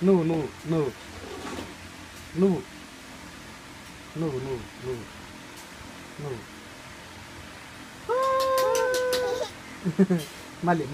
Ну, ну, ну. Ну. Ну, ну, ну. Ну. Mali.